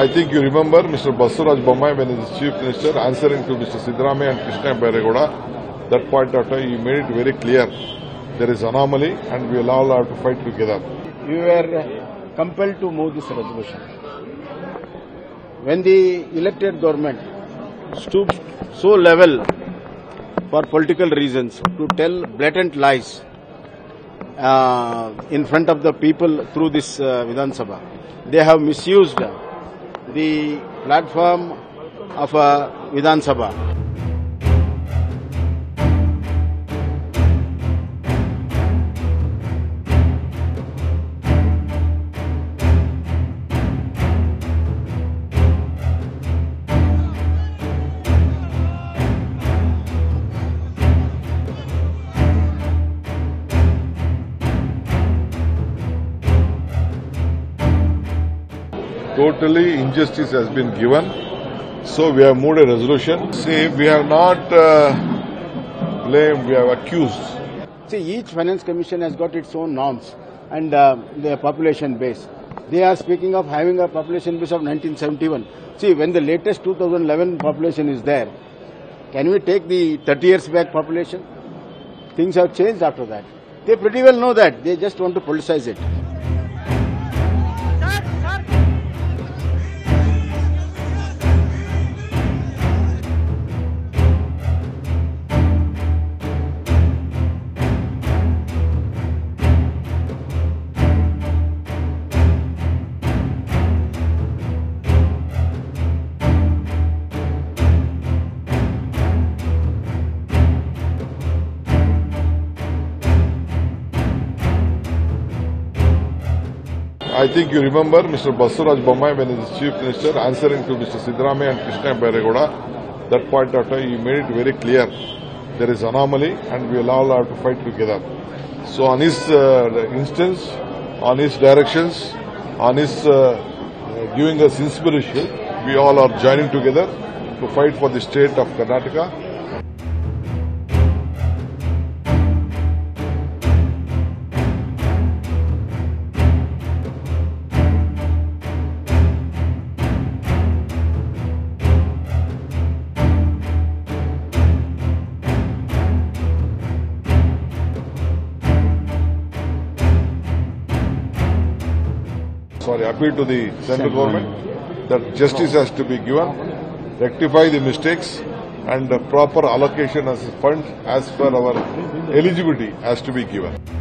I think you remember Mr. Basavaraj Bommai when he was Chief Minister answering to Mr. Siddaramaiah and Krishna Bairegowda. That point of time, he made it very clear there is anomaly and we will all have to fight together. we were compelled to move this resolution. When the elected government stoops so level for political reasons to tell blatant lies uh, in front of the people through this uh, Vidhan Sabha, they have misused the platform of uh, Vidhan Sabha. Totally injustice has been given. So we have moved a resolution. See, we have not uh, blamed, we have accused. See, each finance commission has got its own norms and uh, their population base. They are speaking of having a population base of 1971. See, when the latest 2011 population is there, can we take the 30 years back population? Things have changed after that. They pretty well know that. They just want to politicize it. I think you remember Mr. Basavaraj Bommai when he was Chief Minister answering to Mr. Siddaramaiah and Krishna Bairegowda. That point of time, he made it very clear there is anomaly and we will all have to fight together. So on his uh, instance, on his directions, on his uh, giving us inspiration, we all are joining together to fight for the state of Karnataka. Sorry, appeal to the central government that justice has to be given, rectify the mistakes, and the proper allocation of funds as per our eligibility has to be given.